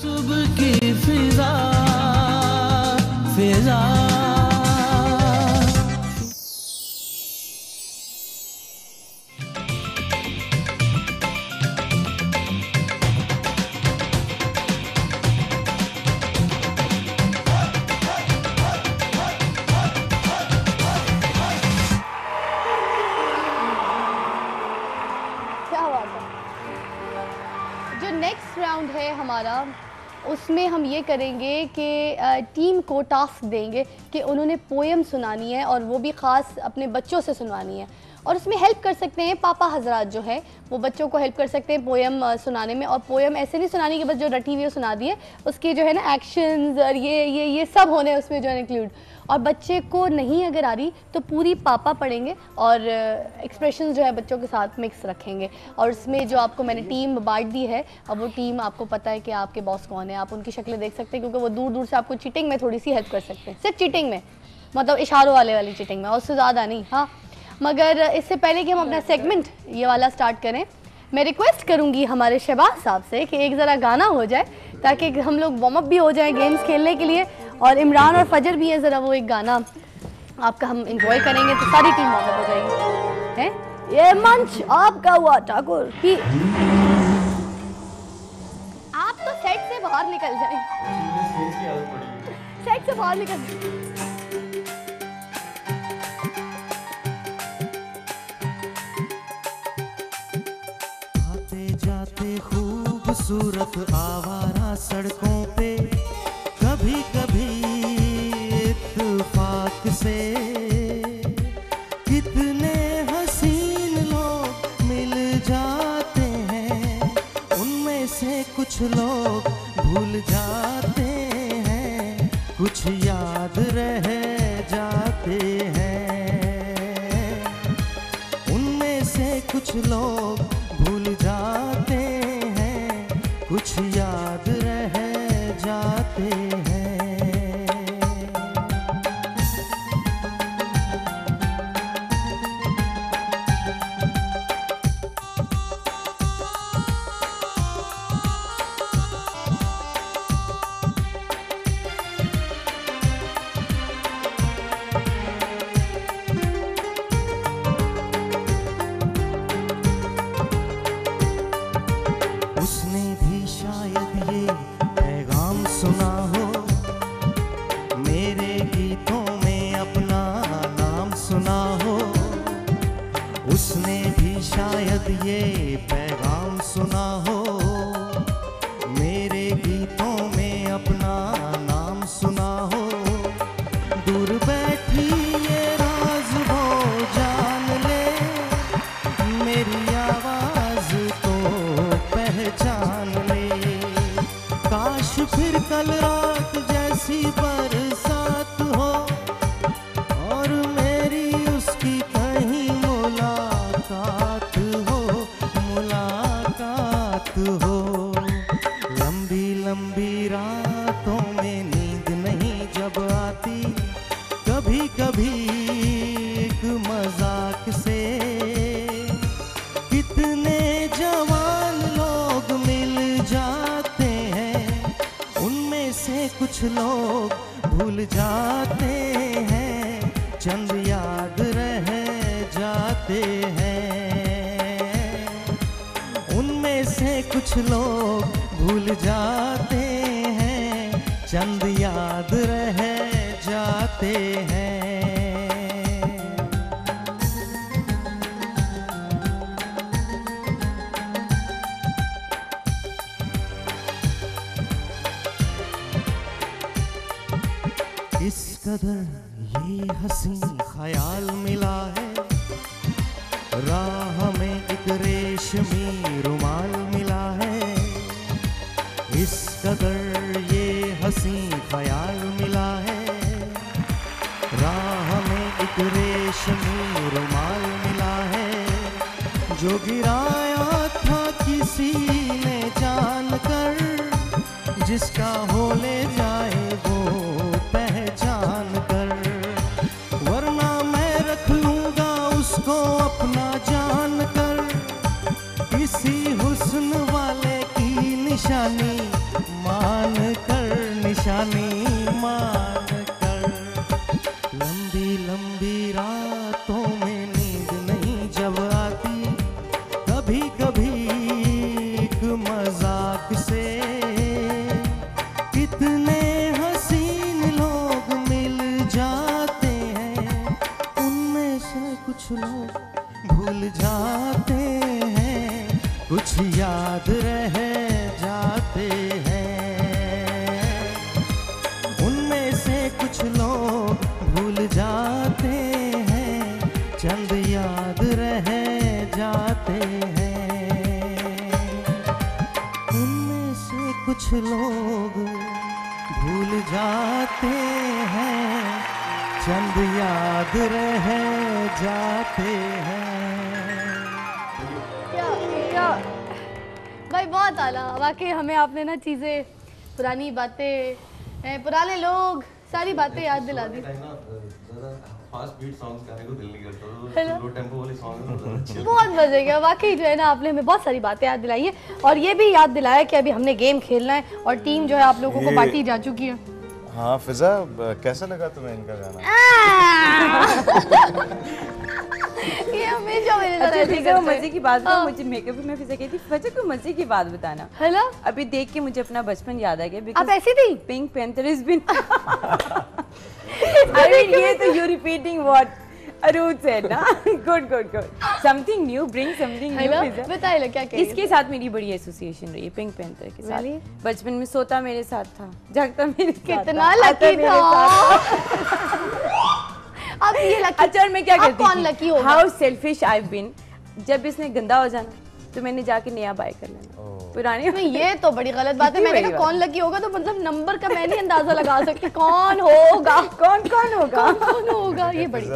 सुबह की फिजा फिजा। क्या बात है? जो नेक्स्ट राउंड है हमारा उसमें हम ये करेंगे कि टीम को टास्क देंगे कि उन्होंने पोएम सुनानी है और वो भी ख़ास अपने बच्चों से सुनवानी है। और उसमें हेल्प कर सकते हैं पापा हजरात जो है, वो बच्चों को हेल्प कर सकते हैं पोएम सुनाने में। और पोएम ऐसे नहीं सुनानी कि, बस जो रटी हुई है सुना दिए उसके जो है ना एक्शंस और ये ये ये सब होने उसमें जो है इंक्लूड और बच्चे को नहीं अगर आ रही तो पूरी पापा पढ़ेंगे और एक्सप्रेशन जो है बच्चों के साथ मिक्स रखेंगे। और उसमें जो आपको मैंने टीम बांट दी है, अब वो टीम आपको पता है कि आपके बॉस कौन है। आप उनकी शक्लें देख सकते हैं, क्योंकि वो दूर दूर से आपको चीटिंग में थोड़ी सी हेल्प कर सकते हैं। सिर्फ़ चीटिंग में मतलब इशारों वाले वाली चीटिंग में, और उससे ज़्यादा नहीं। हाँ मगर इससे पहले कि हम अपना सेगमेंट ये वाला स्टार्ट करें मैं रिक्वेस्ट करूँगी हमारे शहबाज साहब से कि एक ज़रा गाना हो जाए ताकि हम लोग वार्म अप भी हो जाएँ गेम्स खेलने के लिए और इमरान और फजर भी है ज़रा वो एक गाना आपका हम इंजॉय करेंगे तो सारी टीम वार्म अप हो जाएगी। हैं? ये मंच आपका हुआ ठाकुर। कि आप तो सेट से बाहर निकल जाएँ। सेट से बाहर निकल आते खूबसूरत आवारा सड़कों पे कभी कभी कुछ याद भूल रुमाल मिला है। इस कदर ये हसी ख्याल मिला है। राह में एक रेशमी रुमाल मिला है। जो गिराया था किसी ने जान कर जिसका हो ले जाए वो पहचान कर। वरना मैं रख लूँगा उसको अपना जान कुछ लोग भूल जाते हैं, कुछ याद रह जाते हैं। उनमें से कुछ लोग भूल जाते हैं, चंद याद रह जाते हैं। उनमें से कुछ लोग भूल जाते हैं, चंद याद रह जाते हैं। क्या क्या भाई बहुत आला। वाकई हमें आपने ना चीज़ें पुरानी बातें पुराने लोग सारी बातें याद दिला दी। फास्ट बीट सॉन्ग्स गाने को दिल नहीं करता तो लो टेंपो वाले सॉन्ग बहुत मज़े गया वाकई जो है ना आपने हमें बहुत सारी बातें याद दिलाई है। और ये भी याद दिलाया कि अभी हमने गेम खेलना है और टीम जो है आप लोगों को बांटी जा चुकी है। हाँ फिजा कैसा लगा तुम्हें इनका गाना? ये हमेशा मेरे साथ अच्छा ऐसे ही करते हैं। मज़े की बात। बताओ मुझे मेकअप में फिजा कहती फजा कोई मज़े की बात बताना। हेलो? अभी देख के मुझे अपना बचपन याद आ गया आप ऐसी थी pink panther is been I mean ये तो यू रिपीटिंग व्हाट से ना good good good something new bring something new बताइए क्या कह इसके साथ मेरी बड़ी एसोसिएशन रही है पिंक पैंथर के साथ Really? बचपन में सोता मेरे साथ था जागता मेरे साथ कितना लकी था अब ये लकी अच्छा मैं क्या करती कौन लकी हो हाउ सेल्फिश आई बीन जब इसने गंदा हो जाना तो मैंने जाके नया बाय कर लेना। पुराने नहीं ये तो बड़ी गलत बात है। मैंने कहा कौन लकी होगा? तो मतलब नंबर का मैं नहीं अंदाज़ा लगा सकती। कौन होगा? कौन कौन होगा? कौन कौन होगा? ये बड़ी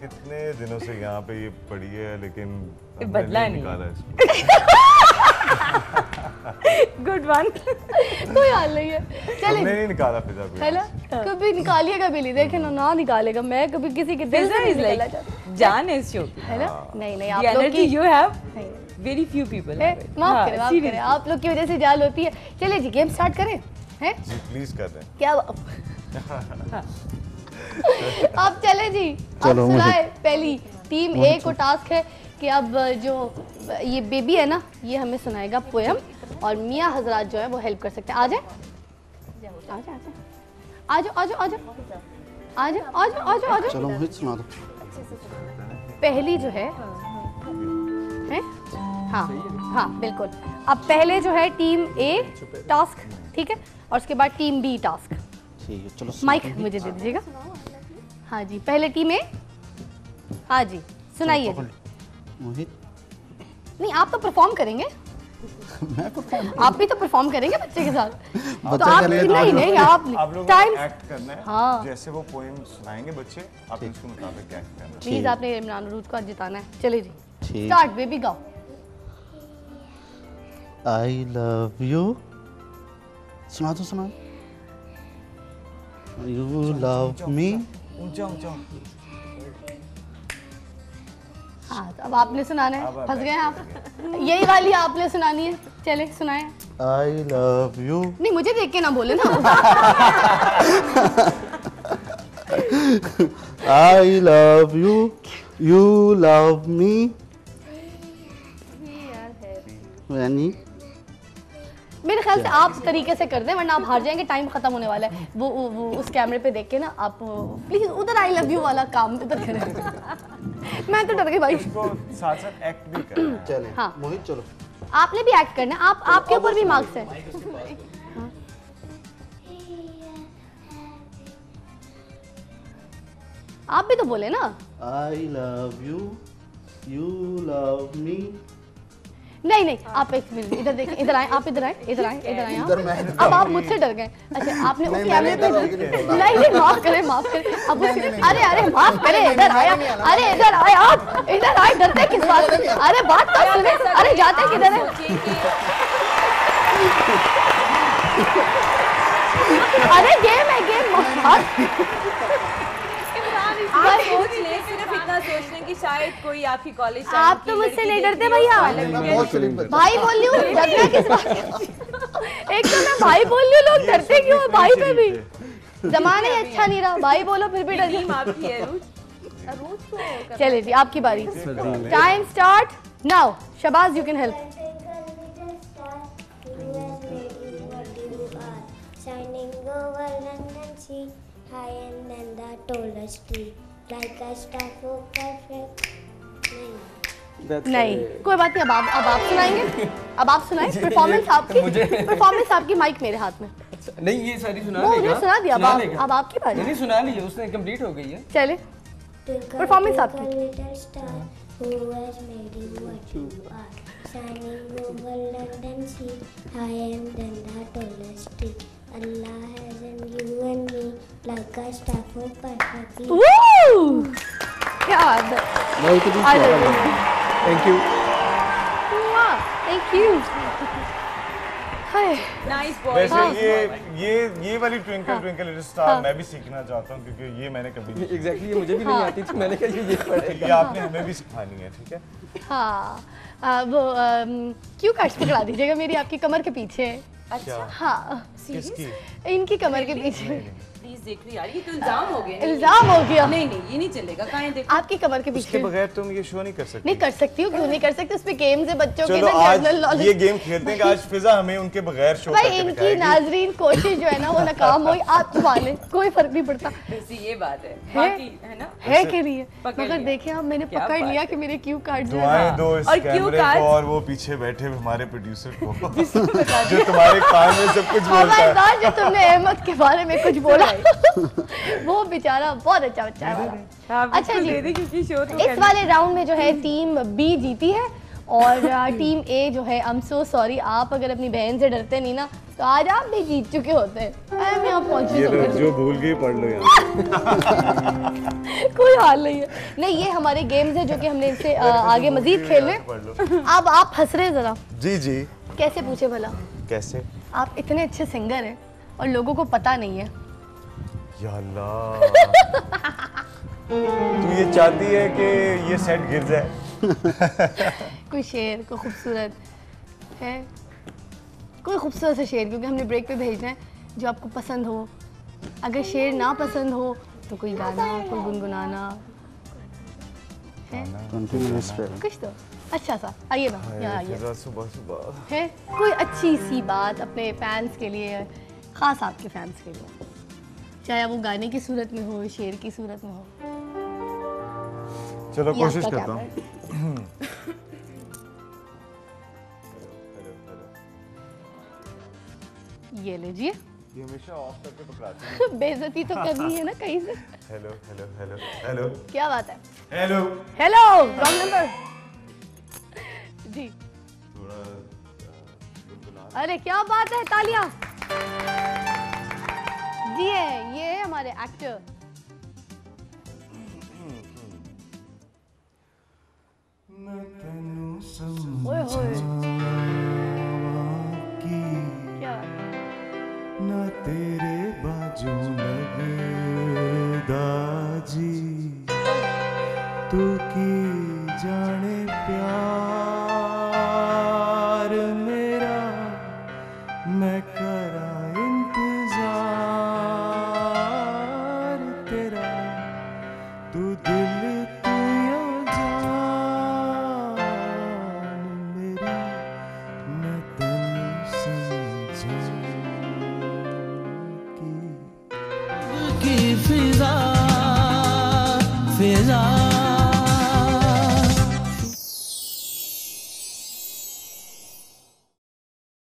कितने दिनों से यहाँ पे ये पड़ी है लेकिन बदला नहीं। गुड वन कोई हाल नहीं है। चले। नहीं निकाला फिजा को है ना कभी निकालिए कभी नहीं देखे ना ना निकालेगा। मैं कभी किसी के दिल से नहीं निकाला जान है इस शो की है ना? नहीं नहीं आप लोग की यू हैव नहीं, वेरी फ्यू पीपल माफ़ करें माफ़ करें। आप लोग की वजह से जाल होती है। चलिए जी गेम स्टार्ट करें हैं? जी प्लीज़ कर दें क्या आप चले जी। अब सुनाए पहली। टीम ए को टास्क है कि अब जो ये बेबी है ना ये हमें सुनाएगा पोयम और मियाँ हजरात जो है वो हेल्प कर सकते हैं। आ जाए? आ जाए आ जाओ आ जाओ आ जाओ। आ जाओ आ जाओ आ जाओ आ जाओ। चलो मोहित सुना दो। पहली जो है है हाँ हाँ बिल्कुल। अब पहले जो है टीम ए टास्क ठीक है? और उसके बाद टीम बी टास्क। ठीक है चलो माइक मुझे दे दीजिएगा। हाँ जी पहले टीम ए। हाँ जी सुनाइए। नहीं आप तो परफॉर्म करेंगे। मैं परफॉर्म आप भी तो परफॉर्म करेंगे बच्चे के साथ। तो आप करने नहीं नहीं आप आप टाइम एक्ट करना है। हाँ। जैसे वो पोएम सुनाएँगे बच्चे आप उसके मुताबिक एक्ट करना प्लीज़ आपने इमरान रूज को आज जिताना है। चलिए जी। स्टार्ट बेबी गाओ आई लव यू सुना दो सुना। यू लव मी ऊँचा ऊँचा। हाँ तो अब आपने सुनाना है। फंस गए आप। यही वाली आपने सुनानी है। चले सुनाए। आई लव यू नहीं मुझे देख के ना बोले ना। I love you you love me यानी? मेरे ख्याल से आप तरीके से कर दें वरना आप हार जाएँगे टाइम खत्म होने वाला है। वो, वो, वो उस कैमरे पे देख के ना आप प्लीज़ उधर आई लव यू वाला काम उधर करें। मैं तो डर गई भाई। साथ साथ एक्ट भी करना है चले हाँ। मोहित चलो। आपने भी एक्ट करना आप आपके ऊपर भी मार्क्स है। हाँ। आप भी तो बोले ना। I love you you love me नहीं नहीं आप एक मिनट इधर देखें इधर आए आप इधर आए इधर आए इधर आए आप अब आप मुझसे डर गए अच्छा आपने उस कैमरे पे नहीं नहीं माफ़ करें माफ़ करें अब अरे अरे माफ़ करें इधर आया अरे इधर आए आप इधर आए डरते किस बात से अरे बात तो सुने अरे जाते किधर है अरे गेम है गेम आप सोच ले सिर्फ़ इतना सोचना कि शायद कोई आपकी कॉलेज आप तो मुझसे नहीं डरते भैया। भाई बोल रही हूँ डरना किस बात एक तो मैं भाई बोल रही हूँ लोग डरते क्यों भाई पे भी? जमाना ही अच्छा नहीं रहा भाई बोलो फिर भी डर। आपकी है अरूज जी आपकी बारी। Time start now Shahbaz you can help Shining over London sea, high नहीं कोई बात नहीं अब अब आप सुनाएँगे? अब आप सुनाएँ? परफॉर्मेंस तो आपकी परफॉर्मेंस आपकी माइक मेरे हाथ में। नहीं ये सारी सुना लेगा। मुझे सुना दिया अब आपकी बारी। नहीं सुना लीजिए उसने कंप्लीट हो गई है। चले परफॉर्मेंस आपकी। अल्लाह है like a perfectly. Woo! है। आ जाइए thank you thank you hi. Nice boy वैसे ये ये ये वाली ट्विंकल ट्विंकल लिटिल स्टार मैं भी सीखना चाहता हूँ क्योंकि ये मैंने कभी नहीं एग्जैक्टली ये मुझे भी नहीं आती थी मैंने कहा ये ये पढ़ेगा। ये आपने हमें भी सिखानी है ठीक है? हाँ। आ, वो क्यों कार्ड्स पकड़ा दीजिएगा मेरी? आपकी कमर के पीछे। अच्छा। हाँ। इनकी कमर के पीछे। देख रही यार ये तो इल्ज़ाम हो गया। इल्ज़ाम हो गया। नहीं नहीं ये नहीं चलेगा कहीं देखो आपकी कमर के पीछे। बगैर तुम ये शो नहीं कर सकती। नहीं कर सकती हूँ क्यों नहीं कर सकती? उसमें गेम्स है बच्चों के ना आज ये गेम खेलते हैं आज फिजा हमें उनके बगैर शो भाई इनकी नाजरीन कोशिश जो है ना वो नाकाम हुई। आप तो माने कोई फ़र्क नहीं पड़ता। ये बात है। है? बाकी है ना? है कि नहीं है? मगर लिया। देखिए अब मैंने पकड़ लिया है। कि मेरे क्यू कार्ड जो है। दो इस और क्यों कैमरे को और वो पीछे बैठे हुए हमारे प्रोड्यूसर को। जो तुम्हारे कान में सब कुछ बोलता है। जो तुमने अहमद के बारे में कुछ बोला। वो बेचारा बहुत अच्छा बच्चा है हाँ, अच्छा जी। दे दे क्योंकि शो तो इस वाले राउंड में जो है टीम बी जीती है और टीम ए जो है आई एम सो सॉरी आप अगर अपनी बहन से डरते नहीं ना तो आज आप भी जीत चुके होते आई एम यहाँ पहुँची ये तो जो भूल गई पढ़ लो यहाँ। कोई हाल नहीं है। नहीं ये हमारे गेम्स है जो कि हमने इनसे आगे मजीद खेलने अब आप हंस रहे हैं जरा। जी जी। कैसे पूछे भला? कैसे? आप इतने अच्छे सिंगर हैं और लोगों को पता नहीं है। तू ये चाहती है कि ये सेट गिर जाए? कोई शेर कोई खूबसूरत है? कोई खूबसूरत सा शेर क्योंकि हमने ब्रेक पे भेजना है जो आपको पसंद हो। अगर शेर ना पसंद हो तो कोई गाना कोई गुनगुनाना है? कुछ तो। अच्छा सा आइए ना। यहाँ आइए। सुबह सुबह। है? कोई अच्छी सी बात अपने फैंस के लिए खास आपके फैंस के लिए। चाहे वो गाने की सूरत में हो शेर की सूरत में हो। चलो कोशिश करता हूँ। ये लीजिए ये हमेशा ऑफ़ करके पकड़ाती है। बेइज्जती तो करनी है ना कहीं से। हेलो हेलो हेलो हेलो क्या बात है? हेलो हेलो रॉन्ग नंबर जी। थोड़ा अरे क्या बात है तालियाँ। जी है ये है हमारे एक्टर